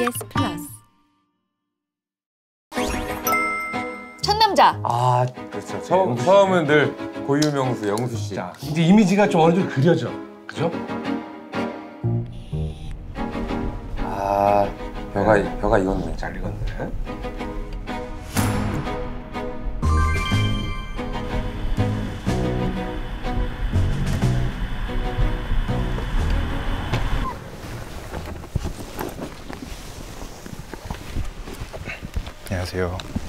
KBS 플러스 첫 남자. 아 그렇죠. 처음 처음은 늘 고유 명수 영수 씨. 자, 이제 이미지가 좀 어느 정도 그려져. 그죠? 아 벼가 벼가 익었네. 잘 읽었네. 안녕하세요.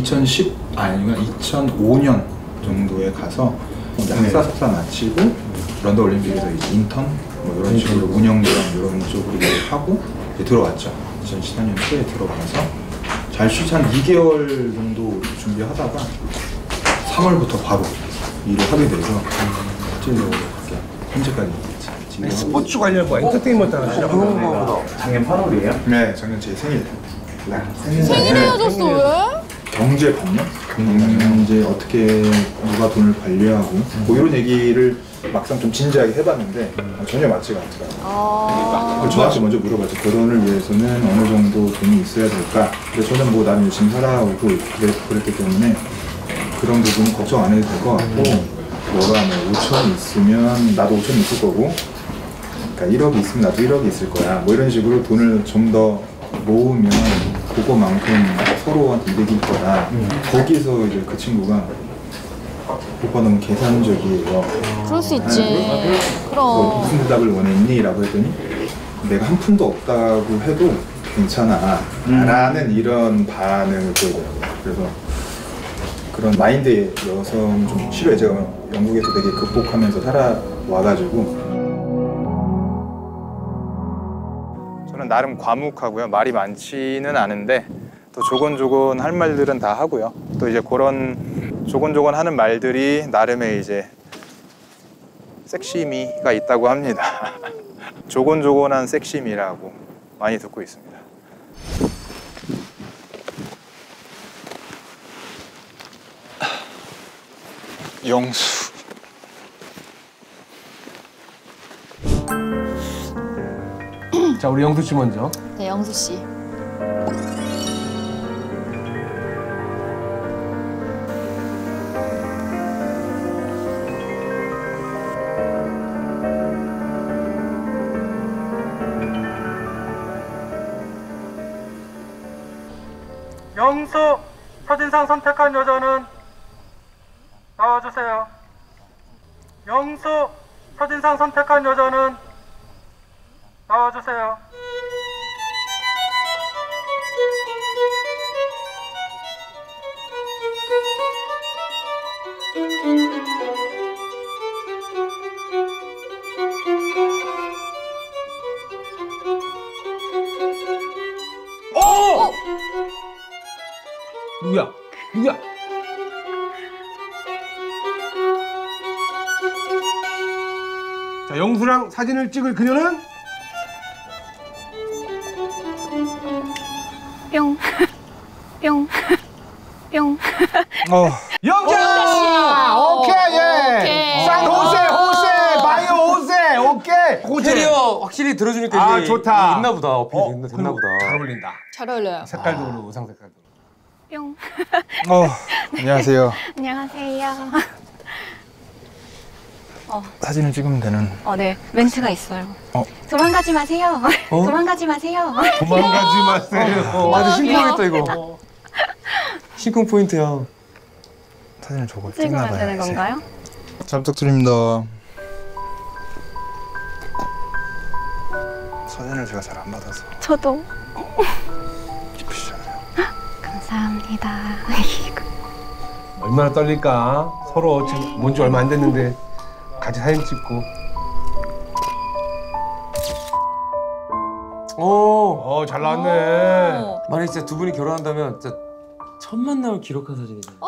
2010 아니면 2005년 정도에 가서 이제 학사 석사 마치고 런던 올림픽에서 이제 인턴 뭐 이런 식으로 운영이랑 이런 쪽으로 하고 이제 들어왔죠. 2014년 초에 들어가서 잘 쉬지 한 2개월 정도 준비하다가 3월부터 바로 일을 하게 돼서 실제로 현재까지 지금 스포츠 관련 뭐 엔터테인먼트 거. 작년 8월이에요? 네, 작년 제 생일 날 생일 헤어졌어 왜? 경제 관련? 경제 어떻게 누가 돈을 관리하고 뭐 이런 얘기를 막상 좀 진지하게 해봤는데 전혀 맞지가 않더라고요. 아. 저한테 먼저 물어봤죠. 결혼을 위해서는 어느 정도 돈이 있어야 될까? 근데 저는 뭐 나는 열심히 살아오고 그랬, 그랬기 때문에 그런 부분은 걱정 안 해도 될 것 같고 너가 뭐 5천 있으면 나도 5천 있을 거고 그러니까 1억이 있으면 나도 1억이 있을 거야. 뭐 이런 식으로 돈을 좀더 모으면 그거만큼 서로한테 이득일 거다. 거기서 이제 그 친구가 오빠 너무 계산적이에요. 그럴 수 있지. 뭐 그럼. 무슨 대답을 원했니? 라고 했더니 내가 한 푼도 없다고 해도 괜찮아 라는 이런 반응을 보이더라고요 그래서 그런 마인드의 여성 좀 싫어요 제가 영국에서 되게 극복하면서 살아와가지고 저는 나름 과묵하고요 말이 많지는 않은데 또 조곤조곤 할 말들은 다 하고요 또 이제 그런 조곤조곤 하는 말들이 나름의 이제 섹시미가 있다고 합니다. 조곤조곤한 섹시미라고 많이 듣고 있습니다. 영수. 자, 우리 영수 씨 먼저. 네, 영수 씨. 영수 첫인상 선택한 여자는 나와주세요. 영수 첫인상 선택한 여자는 누구야? 누구야? 자, 영수랑 사진을 찍을 그녀는 뿅. 뿅. 뿅. 영자! 오케이, 예! 오케이. 산호세, 호세, 바이오 호세, 오케이! 호세. 테리어 확실히 들어주니까 아, 이게 좋다. 있나 보다. 어필이 어, 있나, 됐나 보다. 잘 어울린다. 잘 어울려요. 색깔도 그렇고, 의상 색깔도. 뿅. 어, 안녕하세요. 안녕하세요. 사진을 찍으면 되는. 어, 네. 멘트가 있어요. 어. 도망가지 마세요. 도망가지 마세요. 도망가지 마세요. 아, 근데 심쿵했다, 이거. 심쿵 포인트야. 사진을 저거 찍어야 되는 건가요? 잘 부탁드립니다. 사진을 제가 잘 안 받아서 저도. 감사합니다. 얼마나 떨릴까? 서로 지금 뭔지 얼마 안 됐는데 같이 사진 찍고. 오. 어, 잘 나왔네. 어. 만약 진짜 두 분이 결혼한다면 진짜 첫 만남을 기록한 사진이잖아요.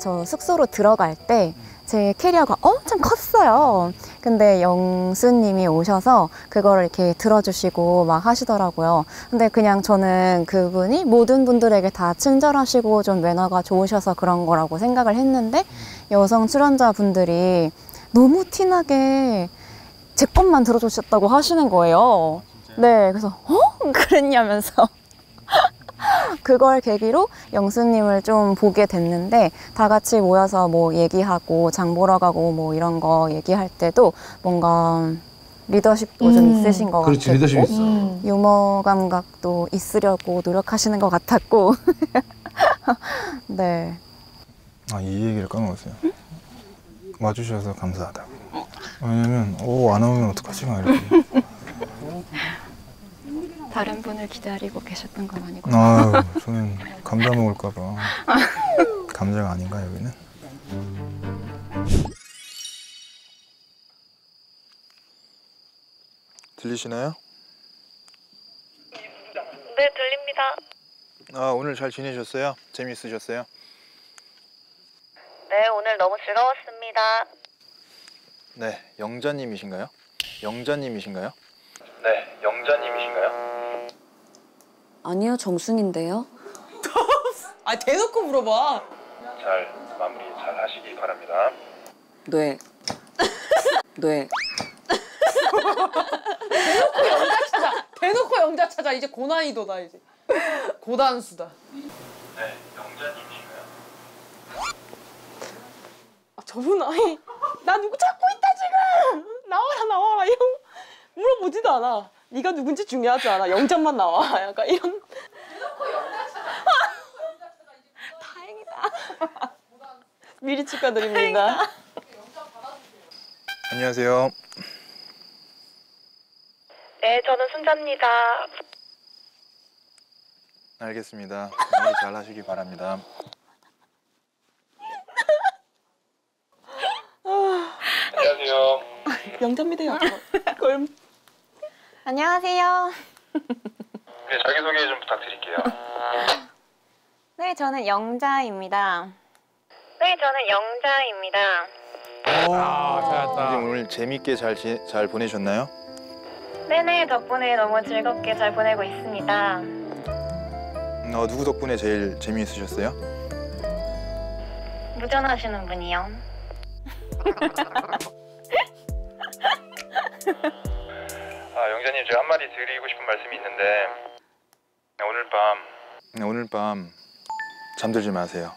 저 숙소로 들어갈 때 제 캐리어가 엄청 컸어요. 근데 영수님이 오셔서 그거를 이렇게 들어주시고 막 하시더라고요. 근데 그냥 저는 그분이 모든 분들에게 다 친절하시고 좀 매너가 좋으셔서 그런 거라고 생각을 했는데 여성 출연자분들이 너무 티나게 제 것만 들어주셨다고 하시는 거예요. 네, 그래서 어? 그랬냐면서. 그걸 계기로 영수님을 좀 보게 됐는데 다 같이 모여서 뭐 얘기하고 장 보러 가고 뭐 이런 거 얘기할 때도 뭔가 리더십도 좀 음. 있으신 것 그렇지, 같았고 리더십 있어. 음. 유머 감각도 있으려고 노력하시는 것 같았고 네 아, 이 얘기를 까먹었어요. 와주셔서 감사하다고. 왜냐면, 오, 안 오면 어떡하지? 막 이렇게. 다른 분을 기다리고 계셨던 건 아니고. 아유, 저는 감자 먹을까 봐. 감자가 아닌가, 여기는? 들리시나요? 네, 들립니다. 아, 오늘 잘 지내셨어요? 재미있으셨어요? 네, 오늘 너무 즐거웠습니다. 네, 영자님이신가요? 영자님이신가요? 네, 영자님이신가요? 아니요, 정순인데요. 아 대놓고 물어봐. 잘 마무리 잘 하시기 바랍니다. 네. 네. 찾아. 대놓고 영자 찾아. 이제 고난이도다 이제. 고단수다. 네, 영자님이신가요? 아, 저분 아니 나 누구 찾고 있다 지금. 나와라 나와라 이런 물어보지도 않아. 네가 누군지 중요하지 않아. 영장만 나와. 약간 이런. 다행이다. 미리 축하드립니다. 안녕하세요. 네, 저는 순자입니다. 알겠습니다. 마무리 잘 하시기 바랍니다. 안녕하세요. 영자입니다 영자. 그걸 안녕하세요 네, 자기소개 좀 부탁드릴게요. 네 저는 영자입니다 네, 저는 영자입니다. 아, 잘했다. 선생님 오늘 재밌게 잘, 지, 잘 보내셨나요? 네네, 덕분에 너무 즐겁게 잘 보내고 있습니다. 어, 누구 덕분에 제일 재미있으셨어요? 무전하시는 분이요. 아, 영자님 제가 한 마디 드리고 싶은 말씀이 있는데 오늘 밤 네, 오늘 밤 잠들지 마세요.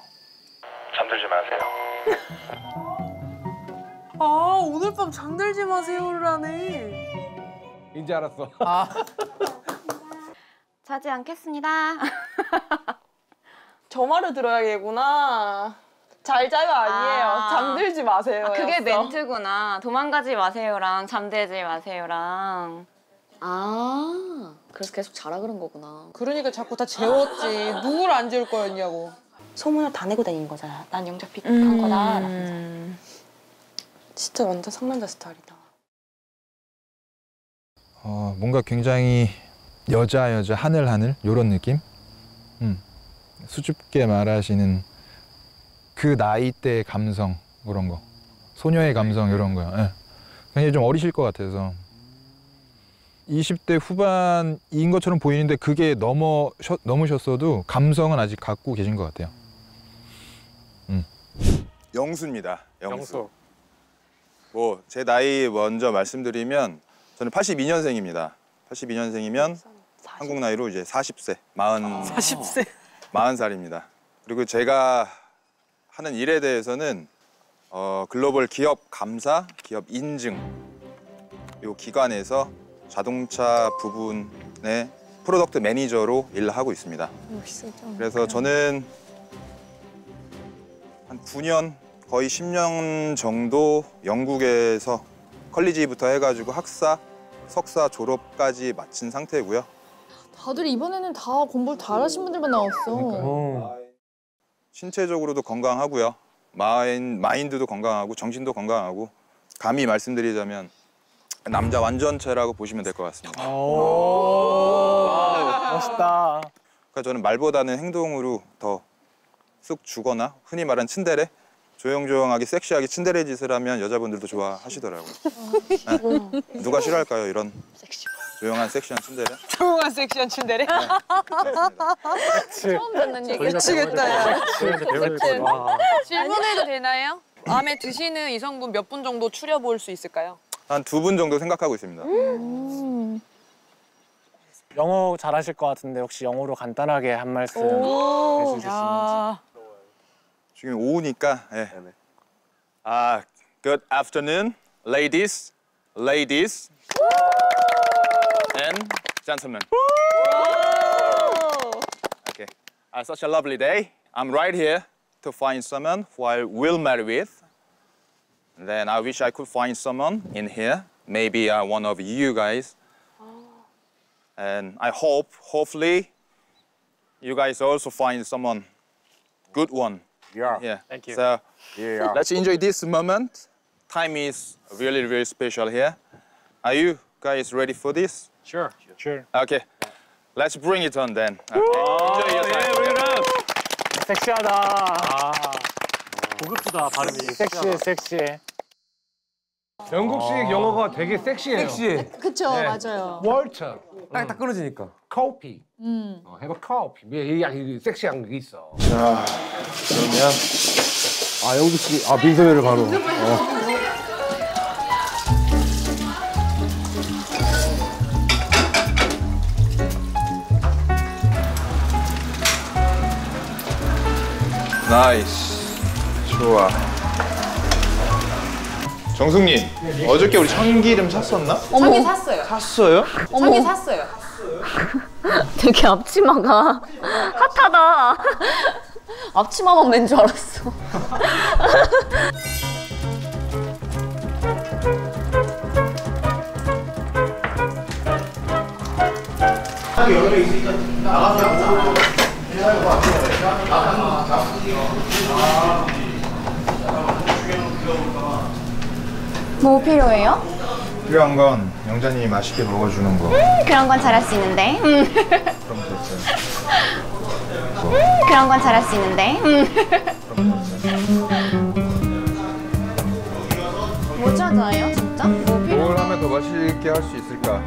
잠들지 마세요. 아 오늘 밤 잠들지 마세요를 하네. 이제 알았어. 자지 않겠습니다 저 말을 들어야겠구나. 잘 자요 아니에요. 아. 잠들지 마세요. 아, 그게. 멘트구나 도망가지 마세요랑 잠들지 마세요랑 아, 그래서 계속 자라 그런 거구나. 그러니까 자꾸 다 재웠지. 누굴 안 재울 거였냐고. 소문을 다 내고 다니는 거잖아. 난 영자 픽한 거다. 음. 진짜 완전 상남자 스타일이다. 어, 뭔가 굉장히 여자 여자 하늘 하늘 요런 느낌? 음. 수줍게 말하시는 그 나이 때의 감성 그런 거 소녀의 감성 이런 거요. 예. 굉장히 좀 어리실 것 같아서 20대 후반인 것처럼 보이는데 그게 넘어 넘으셨어도 감성은 아직 갖고 계신 것 같아요. 음. 영수입니다. 영수. 뭐 제 나이 먼저 말씀드리면 저는 82년생입니다. 82년생이면 한국 나이로 이제 40세, 40 40세. 40살입니다. 그리고 제가 하는 일에 대해서는 어, 글로벌 기업 감사, 기업 인증 요 기관에서 자동차 부분의 product manager로 일을 하고 있습니다. 그래서 저는 한 9년, 거의 10년 정도 영국에서 컬리지부터 해가지고 학사, 석사 졸업까지 마친 상태고요. 다들 이번에는 다 공부를 잘하신 분들만 나왔어. 어. 신체적으로도 건강하고요. 마인, 마인드도 건강하고 정신도 건강하고 감히 말씀드리자면 남자 완전체라고 보시면 될 것 같습니다. 멋있다. 그러니까 저는 말보다는 행동으로 더 쑥 주거나 흔히 말하는 츤데레 조용조용하게 섹시하게 츤데레 짓을 하면 여자분들도 좋아하시더라고요. 네. 누가 싫어할까요 이런 조용한 섹시한 츤데레? 조용한 섹시한 춘대래. 처음 듣는 얘기. 미치겠다. 야. 질문해도 되나요? 마음에 드시는 이성분 몇 분 정도 추려볼 수 있을까요? 한 두 분 정도 생각하고 있습니다. 영어 잘하실 것 같은데 혹시 영어로 간단하게 한 말씀 해주실 수 있는지. 야, 지금 오후니까 예. 아, good afternoon, ladies, ladies, and gentlemen. Okay, uh, such a lovely day. I'm right here to find someone who I will marry with. Then I wish I could find someone in here, maybe uh, one of you guys. And I hope, hopefully, you guys also find someone good one. Yeah. Yeah. Thank you. So Yeah. let's enjoy this moment. Time is really, really special here. Are you guys ready for this? Sure. Sure. Okay. Let's bring it on then. Okay. Enjoy your time. 섹시하다. 아. 고급지다 발음이. 섹시해 섹시해. 영국식 영어가 되게 섹시해요. 섹시해. 그쵸, 네. 맞아요. 월터, 딱딱 끊어지니까. 커피. 음. 어, 해봐 커피. 이 약간 섹시한 게 있어. 자, 그러면 아 영국식, 아 빈소매를 바로. 어. nice. 좋아. 정숙님, 어저께 우리 참기름 샀었나? 어머, 샀어요. 샀어요? 어머, 샀어요. 되게 앞치마가 핫하다. 앞치마만 맨 줄 알았어. 뭐 필요해요? 필요한 건 영자님이 맛있게 먹어주는 거. 그런 건 잘할 수 있는데. 음, 그럼 됐어요. 그런 건 잘할 수 있는데. 음. 뭐 찾아요, 진짜? 뭐 필요? 뭘 하면 더 맛있게 할 수 있을까?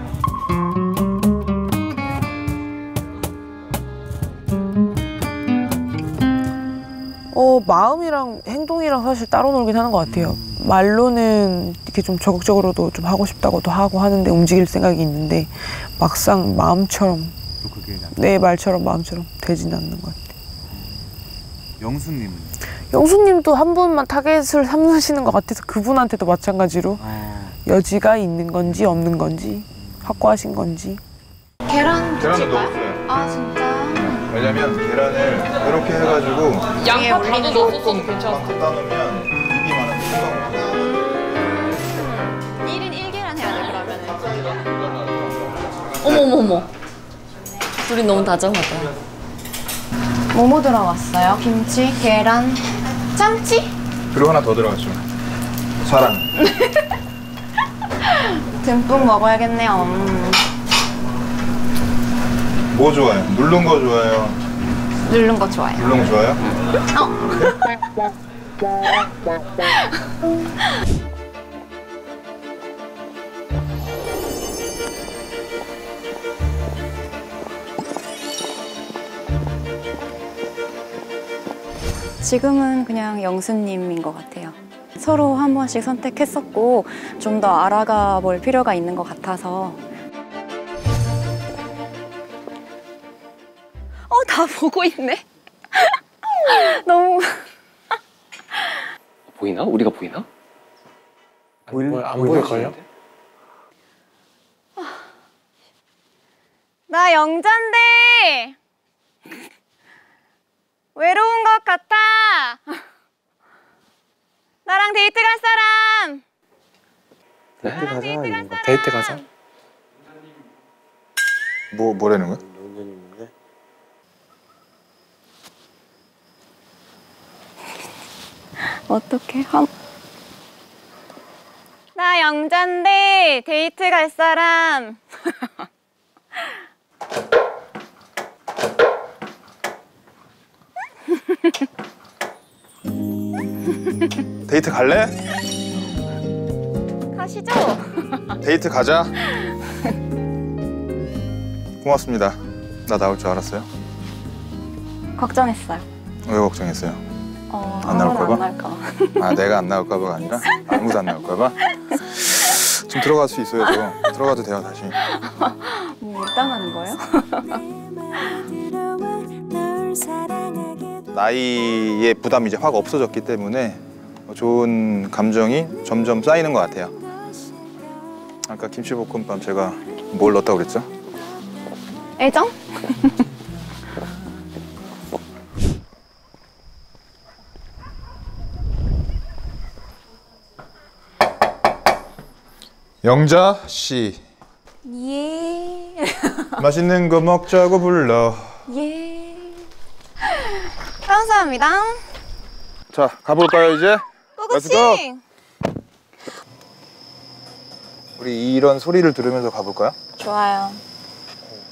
어 마음이랑 행동이랑 사실 따로 놀긴 하는 것 같아요. 말로는 이렇게 좀 적극적으로도 좀 하고 싶다고도 하고 하는데 움직일 생각이 있는데 막상 마음처럼 내 말처럼 마음처럼 되진 않는 것 같아요. 영수님은? 영수님도 한 분만 타겟을 삼으시는 것 같아서 그분한테도 마찬가지로 여지가 있는 건지 없는 건지 확고하신 건지 계란 계란을 넣었어요. 아, 진짜? 왜냐면 계란을 이렇게 해가지고 양파 반도 넣었어도 괜찮아. 막 갖다 놓으면 1인 1계란 해야 돼, 그러면은. 어머머머. 둘이 너무 다정하다. 뭐뭐 들어갔어요? 김치, 계란, 참치? 그리고 하나 더 들어갔죠. 사랑. 듬뿍 먹어야겠네요. 음. 뭐 좋아요? 누른 거 좋아요? 누른 거 좋아요. 누른 거 좋아요? 지금은 그냥 영수님인 것 같아요. 서로 한 번씩 선택했었고 좀 더 알아가 볼 필요가 있는 것 같아서 어, 다 보고 있네. 너무 보이나? 우리가 보이나? 보일 안 보일걸요? 나 영자인데 외로운 것 같아. 나랑 데이트 갈 사람. 데이트 가자. 데이트 가자. 뭐 뭐라는 거야? 어떻게 한? 나 영자인데 데이트 갈 사람. 데이트 갈래? 가시죠. 데이트 가자. 고맙습니다. 나 나올 줄 알았어요? 걱정했어요. 왜 걱정했어요? 어, 안 나올 거봐? 안 나올까 봐. 아 내가 안 나올까 봐가 아니라 아무도 안 나올까 봐? 좀 들어갈 수 있어요 저. 들어가도 돼요 다시. 뭐 밀당하는 거예요? 나이의 부담이 이제 확 없어졌기 때문에 좋은 감정이 점점 쌓이는 것 같아요. 아까 김치볶음밥 제가 뭘 넣었다고 그랬죠? 애정? 영자 씨 예. 맛있는 거 먹자고 불러. 예. 감사합니다. 자 가볼까요 이제? 고고씨. 우리 이런 소리를 들으면서 가볼까요? 좋아요.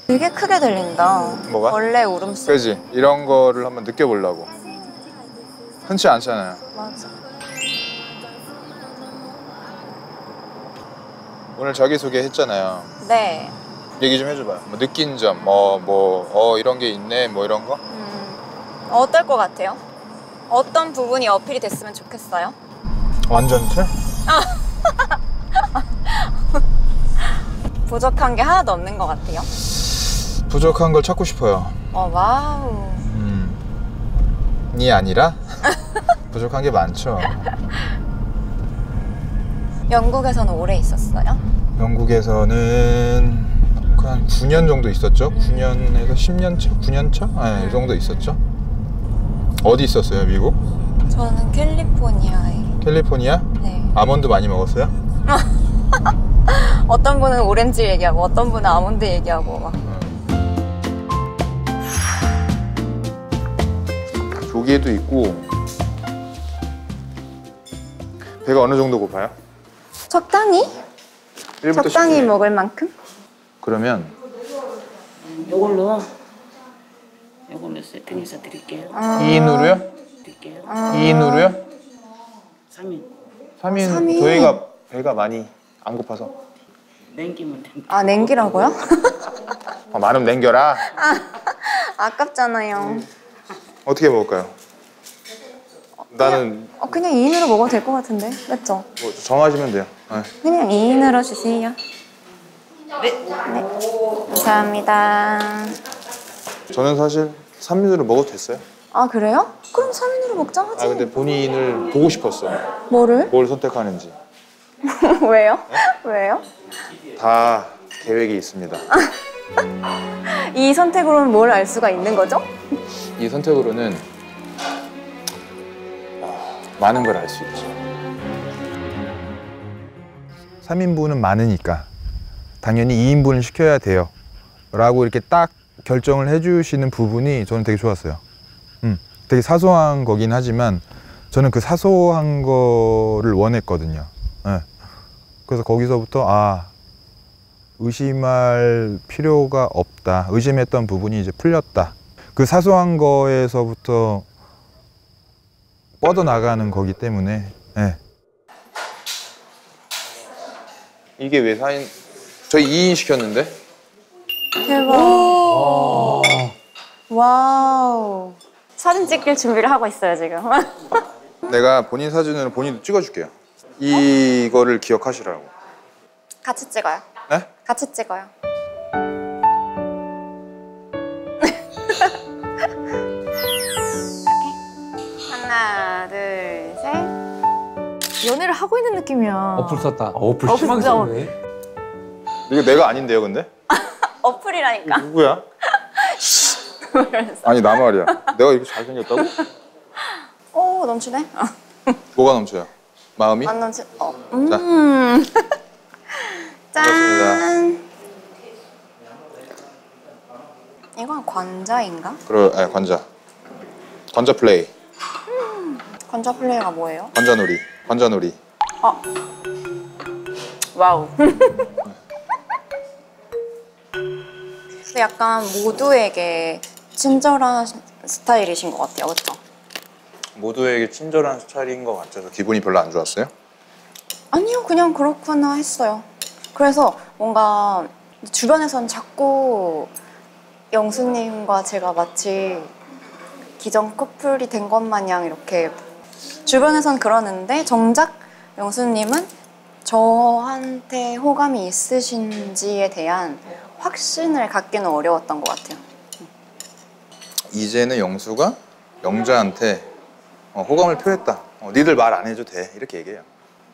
되게 크게 들린다. 뭐가? 원래 울음소리. 그지 이런 거를 한번 느껴보려고. 흔치 않잖아요. 맞아. 오늘 자기소개 했잖아요. 네. 얘기 좀 해줘봐요. 뭐 느낀 점, 뭐, 뭐, 어, 이런 게 있네, 뭐 이런 거? 어떨 것 같아요? 어떤 부분이 어필이 됐으면 좋겠어요? 완전체? 부족한 게 하나도 없는 것 같아요. 부족한 걸 찾고 싶어요. 어, 와우. 음. 이 아니라 부족한 게 많죠. 영국에서는 오래 있었어요? 영국에서는 그한 9년 정도 있었죠. 9년에서 10년 차? 9년 차? 네, 이 정도 있었죠. 어디 있었어요, 미국? 저는 캘리포니아에. 캘리포니아? 네. 아몬드 많이 먹었어요? 어떤 분은 오렌지 얘기하고 어떤 분은 아몬드 얘기하고 막. 조개도 있고 배가 어느 정도 고파요? 적당히? 1부터 적당히 먹을 만큼? 그러면 요걸로 요걸로 세팅해서 드릴게요. 아. 2인으로요? 드릴게요. 2인으로요? 3인 3인 삼인. 저희가 배가 많이 안 고파서 냉기면 됩니다. 아, 냉기라고요? 아, 많으면 남겨라 아깝잖아요. 어떻게 먹을까요? 나는 어, 그냥 2인으로 먹어도 될 것 같은데. 맞죠? 뭐 정하시면 돼요 네. 그냥 2인으로 주세요. 네. 감사합니다. 저는 사실 3인으로 먹어도 됐어요 아, 그래요? 그럼 3인으로 먹자 하지. 아 근데 본인을 보고 싶었어 뭐를? 뭘 선택하는지 왜요? 왜요? 다 계획이 있습니다 이 선택으로는 뭘 알 수가 있는 거죠? 이 선택으로는 아, 많은 걸 알 수 있죠. 3인분은 많으니까 당연히 2인분을 시켜야 돼요. 라고 이렇게 딱 결정을 해주시는 부분이 저는 되게 좋았어요. 음, 되게 사소한 거긴 하지만 저는 그 사소한 거를 원했거든요. 예. 그래서 거기서부터 아 의심할 필요가 없다. 의심했던 부분이 이제 풀렸다. 그 사소한 거에서부터 뻗어나가는 거기 때문에 예. 이게 왜 4인 저희 2인 시켰는데 대박. 와우. 사진 찍힐 준비를 하고 있어요, 지금. 내가 본인 사진으로 본인도 찍어줄게요 이거를 기억하시라고 같이 찍어요. 네? 같이 찍어요. 연애를 하고 있는 느낌이야. 어플 썼다. 어플 어플 심하게 썼네. 이거 내가 아닌데요 근데? 어플이라니까. 누구야? 아니 나 말이야 내가 이렇게 잘생겼다고? 오, 넘치네. 어, 뭐가 넘쳐요? 마음이? 안 넘치. 어. 음. 짠. 이건 관자인가? 그러, 아니 관자 관자 플레이 관자 플레이가 뭐예요? 관자놀이. 관자놀이. 아 와우. 약간 모두에게 친절한 스타일이신 것 같아요, 그렇죠? 모두에게 친절한 스타일인 것 같아서 기분이 별로 안 좋았어요? 아니요, 그냥 그렇구나 했어요. 그래서 뭔가 주변에선 자꾸 영수님과 제가 마치 기정 커플이 된 것 마냥 이렇게 주변에선 그러는데 정작 영수님은 저한테 호감이 있으신지에 대한 확신을 갖기는 어려웠던 것 같아요. 이제는 영수가 영자한테 어, 호감을 표했다. 어, 니들 말 안 해도 돼. 이렇게 얘기해요.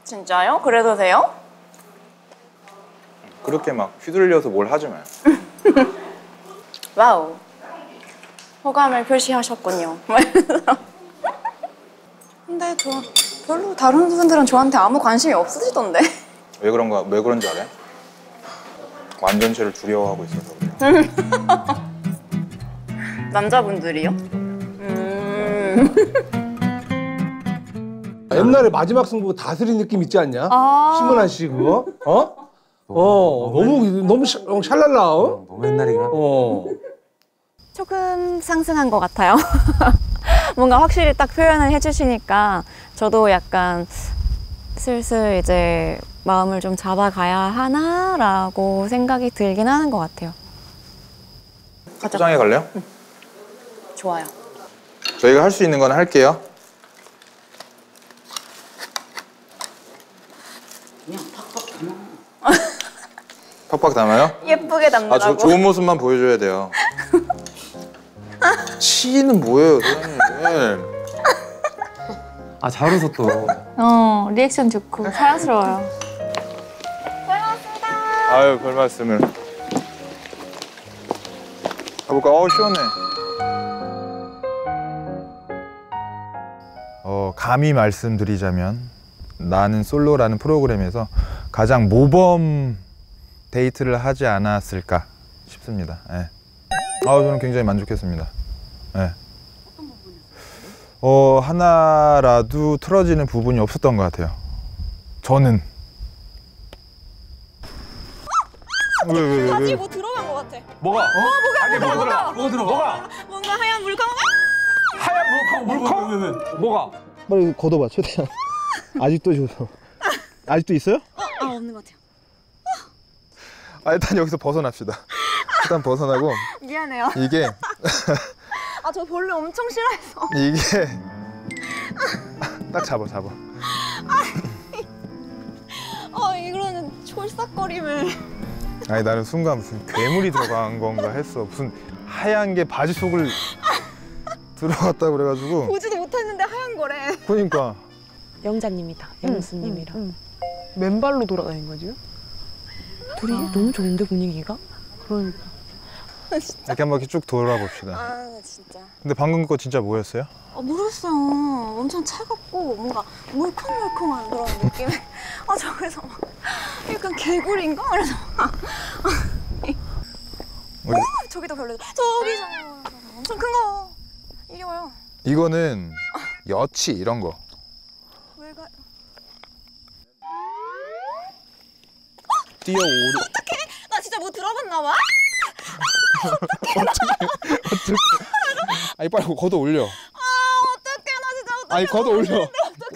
진짜요? 그래도 돼요? 그렇게 막 휘둘려서 뭘 하지 마요. 와우. 호감을 표시하셨군요. 근데 저 별로 다른 분들은 저한테 아무 관심이 없으시던데. 왜 그런가? 왜 그런지 알아요? 완전체를 두려워하고 있어서. 남자분들이요? 음. 옛날에 마지막 승부 다스린 느낌 있지 않냐? 아. 심은하 씨 그거? 어? 어, 너무 너무 샤- 어, 샬랄라. 어? 너무 옛날이긴 하다. 어. 조금 상승한 것 같아요. 뭔가 확실히 딱 표현을 해주시니까 저도 약간 슬슬 이제 마음을 좀 잡아가야 하나라고 생각이 들긴 하는 것 같아요. 포장해 갈래요? 좋아요. 저희가 할 수 있는 건 할게요. 팍팍 담아요? 예쁘게 아, 담느라고. 저, 좋은 모습만 보여줘야 돼요. 치는 뭐예요? 아, 잘 웃어 또. 어 리액션 좋고 사랑스러워요. 아유, 별 말씀을. 가볼까? 어우, 시원해. 어, 감히 말씀드리자면 나는 솔로라는 프로그램에서 가장 모범 데이트를 하지 않았을까 싶습니다. 예. 아, 저는 굉장히 만족했습니다. 예. 어, 하나라도 틀어지는 부분이 없었던 것 같아요. 저는. 왜, 왜, 왜, 왜? 뭐 들어간 것 같아. 뭐가? 어? 뭐가, 아니, 뭐가, 뭐가 들어? 뭐가? 들어? 뭐가? 뭔가 하얀 물감. 하얀 물컹 물컹? 왜, 왜, 왜? 뭐가? 빨리 걷어봐 최대한. 아직도 줘서. 아직도 있어요? 아 없는 것 같아요. 아, 일단 여기서 벗어납시다. 일단 벗어나고 미안해요. 이게 아 저 벌레 엄청 싫어해서. 이게 딱 잡아 잡아. 어 이거는 촐싹거림을. 아니 나는 순간 무슨 괴물이 들어간 건가 했어. 무슨 하얀 게 바지 속을 들어갔다 그래가지고. 보지도 못했는데 하얀 거래. 그러니까 영자님이다. 응, 영수님이랑. 맨발로 돌아다닌 거지? 둘이 너무 좋은데 분위기가? 그러니까. 이렇게 한 바퀴 쭉 돌아봅시다. 아 진짜. 근데 방금 거 진짜 뭐였어요? 아 모르겠어요. 엄청 차갑고 뭔가 물컹물컹한 그런 느낌. 아 저기서 막 약간 개구리인가? 그래서 막 어, 어, 저기도 별로. 저기 저 엄청 큰 거. 이리 와요. 이거는 여치 이런 거. 왜 가? 뛰어오르. 어떡해? 나 진짜 뭐 들어봤나 봐. 아니 빨리 걷어 올려. 아 어떡해 나 진짜 어떡해. 아니 걷어 올려.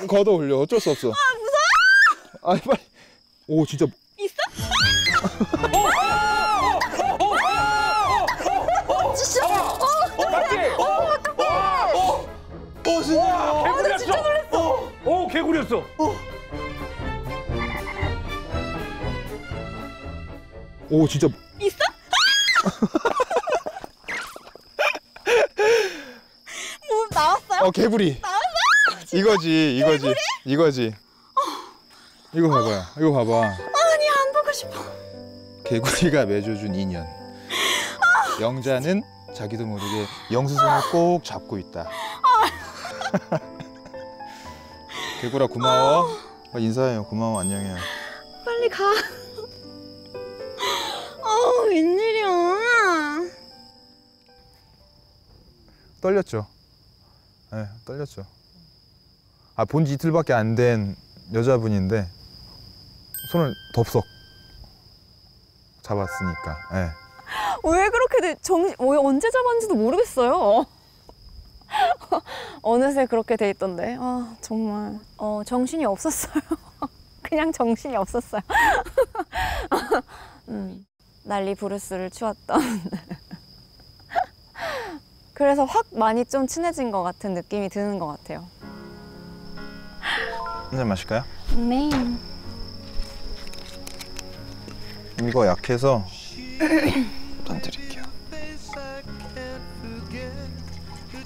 걷어 올려. 어쩔 수 없어. 아 무서워. 아니 빨리. 오 진짜. 있어? 진짜. 어, 어떡해. 어, 어떡해. 어, 진짜. 개구리였어. 어, 어, 개구리였어. 오 진짜. 뭐 나왔어요? 어 개구리. 나왔어? 이거지 이거지 이거지. 이거 봐봐요. 이거 봐봐. 아니 안 보고 싶어. 개구리가 맺어준 인연. 영자는 자기도 모르게 영수 손을 꼭 잡고 있다. 개구라 고마워. 어, 인사해요. 고마워. 안녕해요. 빨리 가. 떨렸죠. 네, 떨렸죠. 아 본 지 이틀밖에 안 된 여자분인데 손을 덥석 잡았으니까. 예. 왜 그렇게 돼? 정, 왜 언제 잡았는지도 모르겠어요. 어느새 그렇게 돼 있던데. 아, 정말. 어, 정신이 없었어요. 그냥 정신이 없었어요. 음, 난리 부르스를 추었던. 그래서 확 많이 좀 친해진 것 같은 느낌이 드는 것 같아요. 한 잔 마실까요? 네. 이거 약해서 한 드릴게요.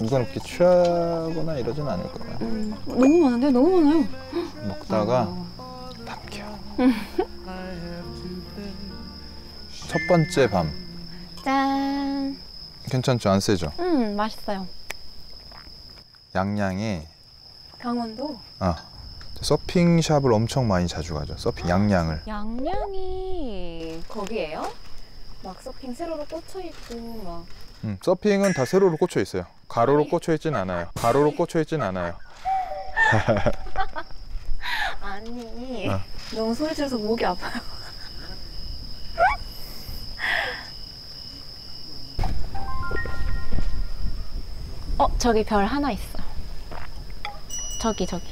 우선 이렇게 취하거나 이러진 않을 거예요. 너무 많은데? 너무 많아요. 먹다가 담겨. 첫 번째 밤 짠. 괜찮죠? 안 세죠? 음, 맛있어요. 양양에 강원도. 아 서핑 샵을 엄청 많이 자주 가죠. 서핑 양양을. 양양이 거기에요? 막 서핑 세로로 꽂혀 있고 막. 음, 서핑은 다 세로로 꽂혀 있어요. 가로로 꽂혀 있진 않아요. 가로로 꽂혀 있진 않아요. 아니. 어. 너무 소리 지르서 목이 아파요. 어, 저기 별 하나 있어. 저기 저기.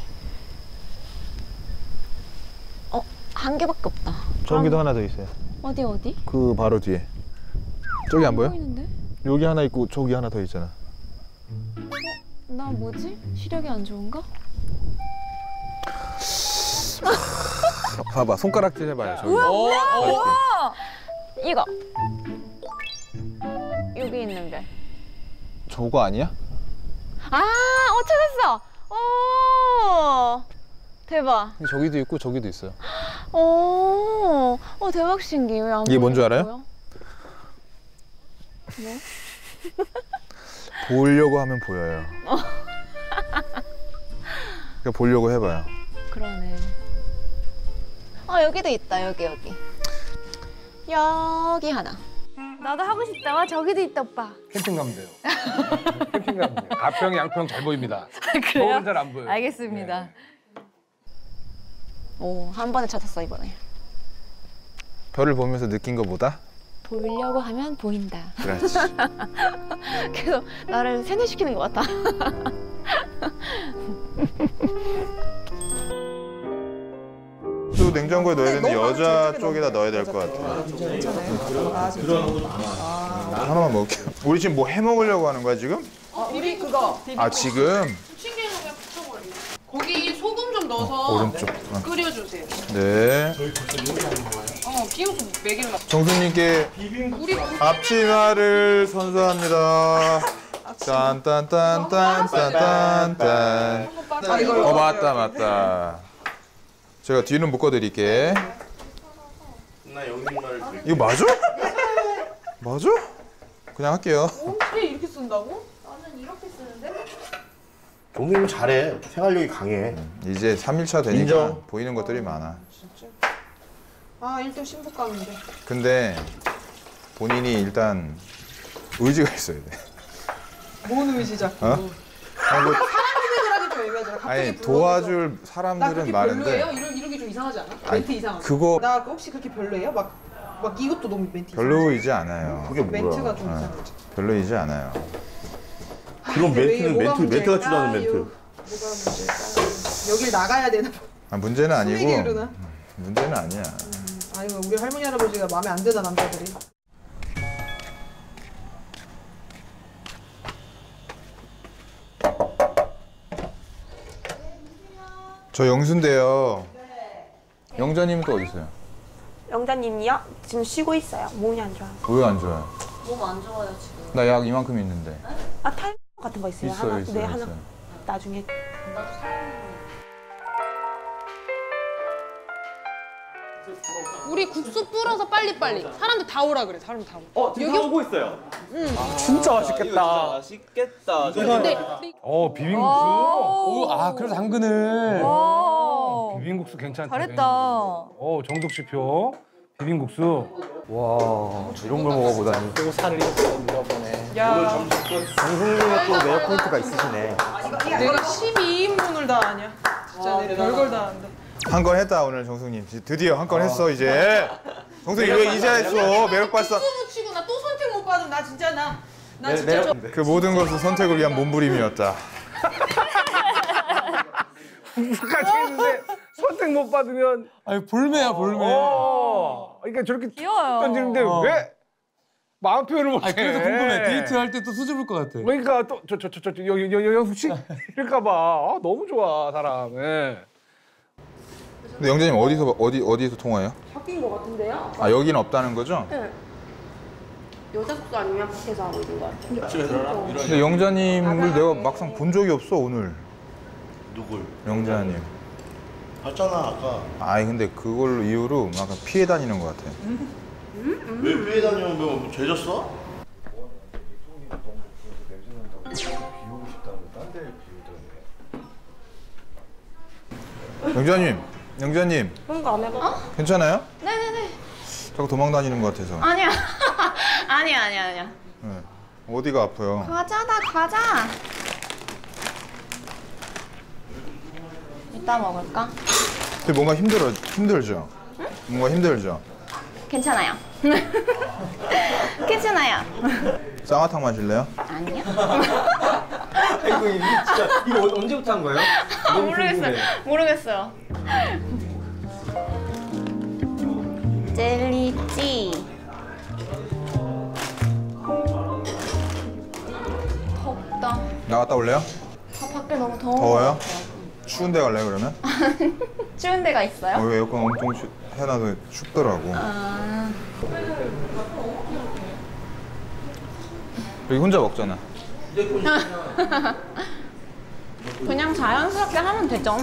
어, 한 개밖에 없다. 저기도 하나 더 있어요. 어디 어디? 그 바로 뒤에. 저기 안 보여? 보이는데? 여기 하나 있고 저기 하나 더 있잖아. 나 뭐지? 시력이 안 좋은가? 봐봐 손가락질 해봐요. 저기. 우와, 어, 우와, 이렇게. 우와! 이거. 여기 있는 별. 저거 아니야? 아, 어 찾았어. 어, 대박. 저기도 있고 저기도 있어요. 어, 어 대박 신기해. 왜안 이게 뭔 줄 알아요? 뭐? 보려고 하면 보여요. 어, 그러니까 보려고 해봐요. 그러네. 아 여기도 있다. 여기 여기. 여기 하나. 나도 하고 싶다. 와 저기도 있다 오빠. 캠핑 가면 돼요. 캠핑 가면 돼요. 가평, 양평 잘 보입니다. 그래요? 서울은 잘안 보여요. 알겠습니다. 오, 한 번에 찾았어 이번에. 별을 보면서 느낀 것보다 보려고 하면 보인다. 그렇지. 계속 나를 세뇌시키는 것 같아. 또 냉장고에 넣어야 되는데 여자 쪽에다 넣어야 될 것 같아요. 하나만 먹을게요. 우리 지금 뭐 해 먹으려고 하는 거야 지금? 비비 그거. 아 지금? 층계는 그냥 붙여버려. 거기 소금 좀 넣어서 오른쪽. 어. 끓여주세요. 네. 어, 비우고 먹이려. 정수님께 우리 앞치마를 선수합니다. 딴딴딴딴딴딴딴. 어 맞다 맞다. 제가 뒤는 묶어드릴게. 나 영님 말 이거 맞아? 맞아? 그냥 할게요. 어떻게 이렇게 쓴다고? 동생님 잘해. 생활력이 강해. 이제 3일차 되니까 인정. 보이는 것들이 많아. 아, 1등 신부감인데. 근데 본인이 일단 의지가 있어야 돼. 뭔 의지자. 어? 아니, 뭐, 갑자기 아니. 도와줄 나 사람들은 그렇게 별로예요? 이러, 이러기 좀 이상하지 않아? 아니, 멘트 이상하지? 그거- 나 혹시 그렇게 별로예요? 막, 막 이것도 너무 멘트 별로이지 않아요. 그게 멘트가 좀 어, 이상하지. 별로이지 않아요. 그런 근데 왜 멘트는 뭐가 멘트 멘트가 주라는 문제일까요? 멘트. 뭐가 문제일까? 여길 나가야 되나? 아, 문제는 아니고 그러나? 문제는 아니야. 아이고 우리 할머니 할아버지가 마음에 안 드나 남자들이. 저 영수인데요. 영자님은 또 어디 있어요? 영자님이요? 지금 쉬고 있어요. 몸이 안 좋아요. 왜 안 좋아요? 몸 안 좋아요 지금. 나 약 이만큼 있는데. 아 탈모 같은 거 있어요? 있어요, 하나? 있어요, 네 하나. 있어요. 나중에. 우리 국수 뿌려서 빨리빨리. 사람들 다 오라 그래. 사람들 다 오라. 어, 지금 다 오고 있어요. 응. 진짜 맛있겠다. 맛있겠다. 근데 어 비빔국수. 오, 아 그래서 당근을. 와. 비빔국수 괜찮다. 잘했다. 어 정덕 씨표 비빔국수. 와 이런 걸 먹어보다니. 또 살을 또 밀어보네. 야, 정승님의 또 매력 포인트가 있으시네. 내가 12인분을 다 아냐. 진짜 내 별걸 다 한다. 한 건 했다 오늘 정숙님. 드디어 한 건 했어 이제. 정숙이 왜 이제 했어? 매력 발산. 또 치고 나 또 선택 못 받으면 나 진짜 나. 나 매- 진짜 매력- 저. 그 모든 것은 선택을 위한 몸부림이었다. 까지 했는데 선택 못 받으면 아니 볼매야 볼매. 어, 그러니까 저렇게 귀여워요. 던지는데 어. 왜 마음 표현을 못해? 아니 그래서 궁금해. 데이트 할 때 또 수줍을 것 같아. 그러니까 또 저 저 저 저 여기 여기 여기 씨 이럴까봐 아, 너무 좋아 사람. 예. 근데 영자님 어디서 어디 어디서 통화해요? 바뀐 것 같은데요? 아 여기는 없다는 거죠? 네. 여자 숙소 아니면 밖에서 하고 있는 것 같아요. 집에 들어나? 근데 영자님을 내가 막상 본 적이 없어 오늘. 누굴? 영자님. 봤잖아 아까. 아이 근데 그걸로 이유로 약간 피해 다니는 것 같아. 왜 피해 다니면 뭐 죄졌어? 영자님, 영자님 그런 거안 해봐? 괜찮아요? 네네네. 자꾸 도망 다니는 것 같아서. 아니야. 아니야, 아니야, 아니야. 네. 어디가 아파요? 과자다, 과자. 이따 먹을까? 근데 뭔가 힘들어 힘들죠? 뭔가 힘들죠? 괜찮아요. 괜찮아요. 쌍화탕 마실래요? 아니요. 이거 진짜 이거 언제부터 한 거예요? 모르겠어요. 모르겠어요. 젤리찌. 덥다. 나갔다 올래요? 아, 밖에 너무 더워. 더워요? 추운 데 갈래요 그러면? 추운 데가 있어요? 어, 왜 에어컨 엄청 추, 해놔서 춥더라고. 아, 여기 혼자 먹잖아. 그냥 자연스럽게 하면 되죠.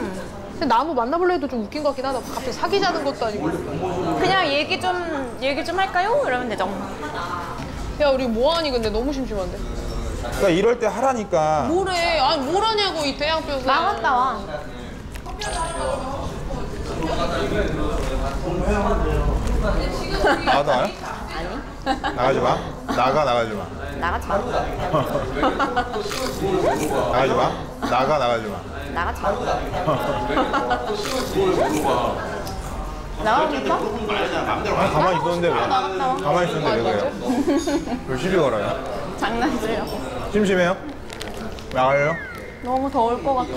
근데 나무 만나볼래 해도 좀 웃긴 것 같긴 하다. 갑자기 사귀자는 것도 아니고. 그냥 얘기 좀 얘기 좀 할까요? 이러면 되죠. 야, 우리 뭐하니 근데 너무 심심한데. 그러니까 이럴 때 하라니까. 뭐래? 아니 뭘 하냐고 이 대양뼈가. 나갔다 와. 와요? 아니. 나가지 마. 나가 나가지 마. 나가지 마. 나가지 마. 나가 나가지 마. 나가지 마. 나가고 싶어? 아, 가만히 있었는데 왜? 가만히 있었는데 왜 그래요? 왜 시비 걸어요? 장난치려. 심심해요? 나갈래요? 너무 더울 것 같아.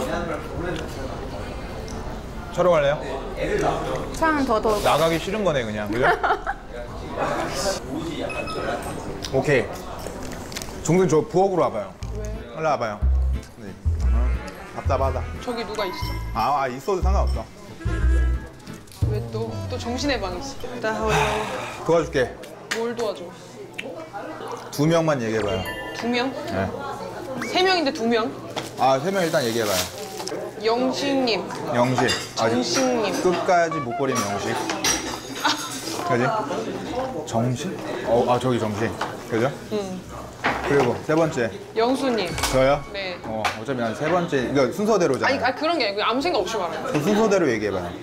촬영할래요? 차는 더 더울 것 같아. 나가기 싫은 거네 그냥 그죠? 오케이 종근 저 부엌으로 와봐요 왜? 일로 와봐요 네. 어, 답답하다 저기 누가 있어? 아, 아 있어도 상관없어 왜 또 또 정신의 방 있어? 나 어려워. 도와줄게 뭘 도와줘? 두 명만 얘기해봐요 두 명? 네. 세 명인데 두 명? 아 세 명 일단 얘기해봐요 영식님, 영식 정식님. 끝까지 못 버리는 영식 그지? 정식? 어, 아 저기 정식 그죠? 응. 그리고 세 번째 영수님. 저요? 네. 어 어차피 한세 번째 이거 순서대로잖아요 아니, 아니 그런 게 아니고 아무 생각 없이 말하는 그 순서대로 얘기해봐요.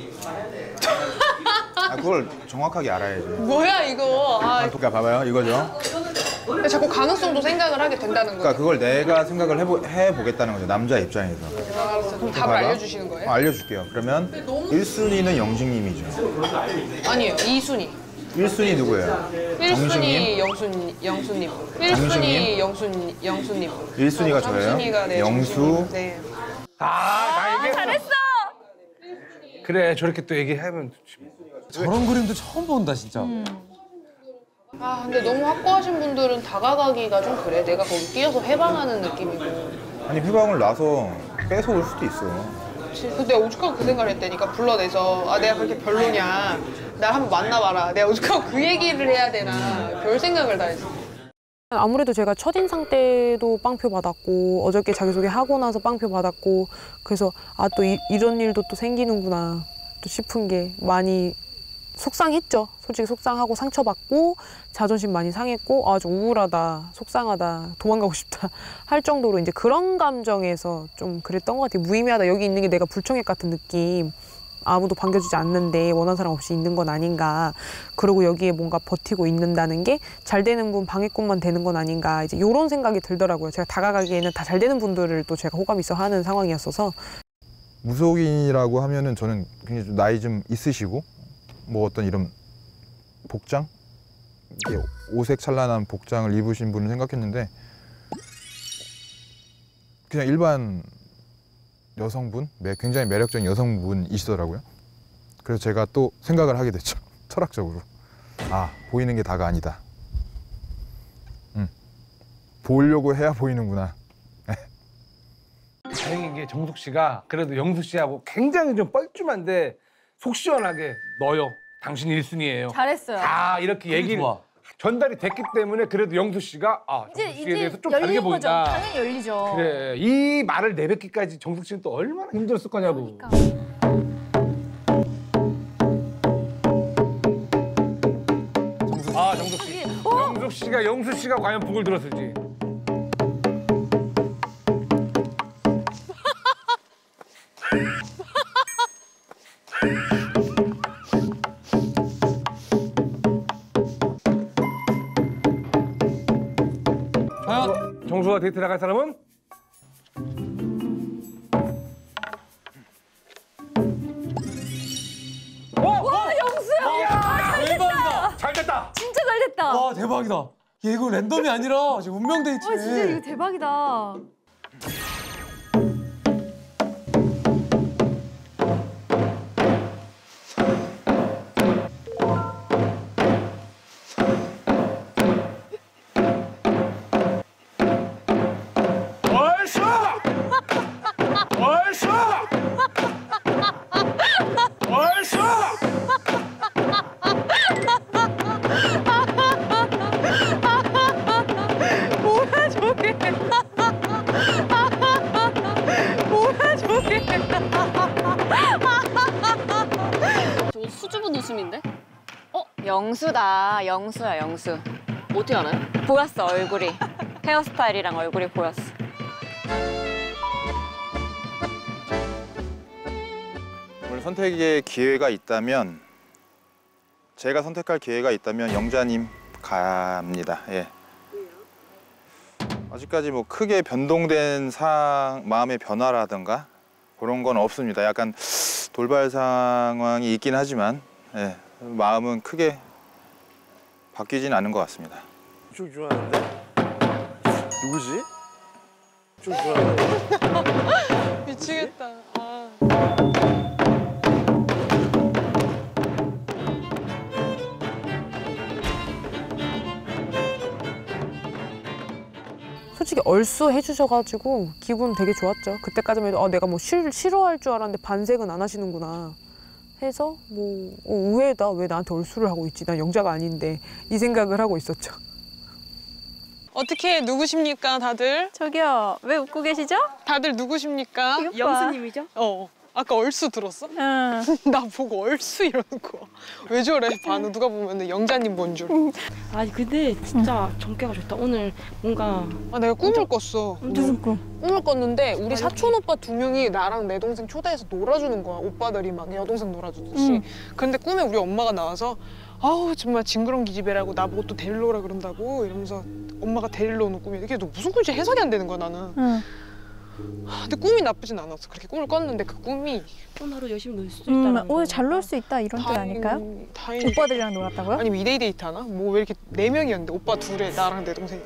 아, 그걸 정확하게 알아야지. 뭐야 이거? 아, 그러니까 봐봐요, 이거죠. 근데 자꾸 가능성도 생각을 하게 된다는 그러니까 거죠. 그걸 내가 생각을 해보, 해보겠다는 거죠, 남자 입장에서. 아, 알았어. 그럼 답을 봐봐. 알려주시는 거예요? 어, 알려줄게요. 그러면 1순위는 영식님이죠. 아니에요. 2순위. 1순위 누구예요? 1순위 정식님? 영순, 영수님. 정식님? 1순위 영순, 영수님. 1순위가 저예요? 3순위가 네, 영수? 정식님. 네. 아, 나 얘기 잘했어. 그래 저렇게 또 얘기하면 좋지. 뭐. 저런 그림도 처음 본다 진짜. 아 근데 너무 확고하신 분들은 다가가기가 좀 그래. 내가 거기 끼어서 해방하는 느낌이고. 아니, 휴방을 놔서 뺏어올 수도 있어. 근데 내가 오죽하고 그 생각을 했다니까 불러내서 아 내가 그렇게 별로냐 날 한번 만나봐라 내가 오죽하고 그 얘기를 해야 되나 별 생각을 다 했어 아무래도 제가 첫인상 때도 빵표 받았고 어저께 자기소개 하고 나서 빵표 받았고 그래서 아 또 이런 일도 또 생기는구나 또 싶은 게 많이 속상했죠. 솔직히 속상하고 상처받고 자존심 많이 상했고 아좀 우울하다, 속상하다, 도망가고 싶다 할 정도로 이제 그런 감정에서 좀 그랬던 것 같아요. 무의미하다 여기 있는 게 내가 불청객 같은 느낌 아무도 반겨주지 않는데 원하는 사람 없이 있는 건 아닌가. 그리고 여기에 뭔가 버티고 있는다는 게 잘 되는 분 방해꾼만 되는 건 아닌가. 이제 이런 생각이 들더라고요. 제가 다가가기에는 다 잘 되는 분들을 또 제가 호감 있어 하는 상황이었어서 무속인이라고 하면은 저는 굉장히 좀 나이 좀 있으시고 뭐 어떤 이런 복장 오색 찬란한 복장을 입으신 분을 생각했는데 그냥 일반 여성분, 매- 굉장히 매력적인 여성분이시더라고요. 그래서 제가 또 생각을 하게 됐죠. 철학적으로. 아, 보이는 게 다가 아니다. 음. 보려고 해야 보이는구나. 다행인 게 정숙 씨가 그래도 영수 씨하고 굉장히 좀 뻘쭘한데 속 시원하게 너요. 당신 1순위예요. 잘했어요. 다 이렇게 얘기를 전달이 됐기 때문에 그래도 영수 씨가 아 이제 정숙 씨에 이제 대해서 좀 다르게 열린 거죠. 보인다. 당연히 열리죠. 그래 이 말을 내뱉기까지 정숙 씨는 또 얼마나 힘들었을 거냐고. 아 정숙 씨. 영숙 씨가 영수 씨가 과연 북을 들었을지. 정수와 데이트 나갈 사람은? 와 영수야. 아, 잘 됐다. 대박이다. 잘 됐다. 진짜 잘 됐다. 와 대박이다. 얘 이거 랜덤이 아니라 지금 운명 데이트. 와 진짜 이거 대박이다. 영수다. 영수야, 영수. 어떻게 알아요? 보였어, 얼굴이. 헤어스타일이랑 얼굴이 보였어. 오늘 선택의 기회가 있다면 제가 선택할 기회가 있다면 영자님 갑니다. 예. 아직까지 뭐 크게 변동된 상 마음의 변화라든가 그런 건 없습니다. 약간 돌발 상황이 있긴 하지만 예, 마음은 크게 바뀌진 않은 것 같습니다. 좀 좋아하는데? 누구지? 좀 좋아하는데? 미치겠다. 아. 솔직히 얼쑤 해주셔가지고 기분 되게 좋았죠. 그때까지만 해도 아, 내가 뭐 싫, 싫어할 줄 알았는데 반색은 안 하시는구나. 해서 뭐 어, 의외다 왜 나한테 얼쑤를 하고 있지 난 영자가 아닌데 이 생각을 하고 있었죠. 어떻게 누구십니까 다들? 저기요 왜 웃고 계시죠? 다들 누구십니까? 영수님이죠? 어. 아까 얼쑤 들었어? 응. 나 보고 얼쑤 이러는 거야. 왜 저래? 반응 누가 보면 영자님 본 줄. 아니 근데 진짜 정계가 좋다. 오늘 뭔가 아 내가 꿈을 꿨어. 무슨 꿈? 꿈을 꿨는데 우리 사촌 오빠 두 명이 나랑 내 동생 초대해서 놀아주는 거야. 오빠들이 막 여동생 놀아주듯이. 응. 근데 꿈에 우리 엄마가 나와서 아우 정말 징그러운 기집애라고 나보고 또 데리러 오라 그런다고 이러면서 엄마가 데리러 오는 꿈이 이게 너 무슨 꿈인지 해석이 안 되는 거야 나는. 응. 근데 꿈이 나쁘진 않았어. 그렇게 꿈을 꿨는데 그 꿈이 오늘 하루 열심히 놀 수 있다. 음, 오늘 잘 놀 수 있다 이런 뜻 아닐까요? 다행... 오빠들이랑 놀았다고요? 아니 이대이 데이트 하나? 뭐 왜 이렇게 네 명이었는데 오빠 둘에 나랑 내 동생.